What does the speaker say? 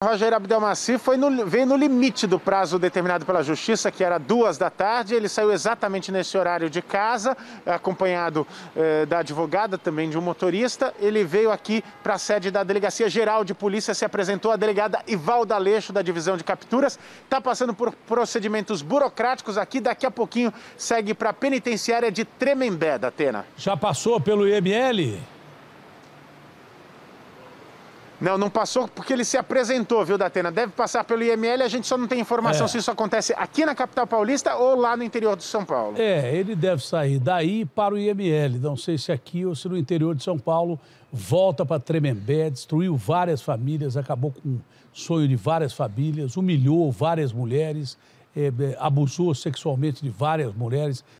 Roger Abdelmaci foi no, veio no limite do prazo determinado pela Justiça, que era duas da tarde. Ele saiu exatamente nesse horário de casa, acompanhado eh, da advogada, também de um motorista. Ele veio aqui para a sede da Delegacia Geral de Polícia, se apresentou a delegada Ivalda Aleixo, da Divisão de Capturas. Está passando por procedimentos burocráticos aqui. Daqui a pouquinho segue para a penitenciária de Tremembé, da Atena. Já passou pelo IML? Não, não passou porque ele se apresentou, viu, Datena? Deve passar pelo IML, a gente só não tem informação é. se isso acontece aqui na capital paulista ou lá no interior de São Paulo. É, ele deve sair daí para o IML. Não sei se aqui ou se no interior de São Paulo. Volta para Tremembé, destruiu várias famílias, acabou com o sonho de várias famílias, humilhou várias mulheres, é, abusou sexualmente de várias mulheres.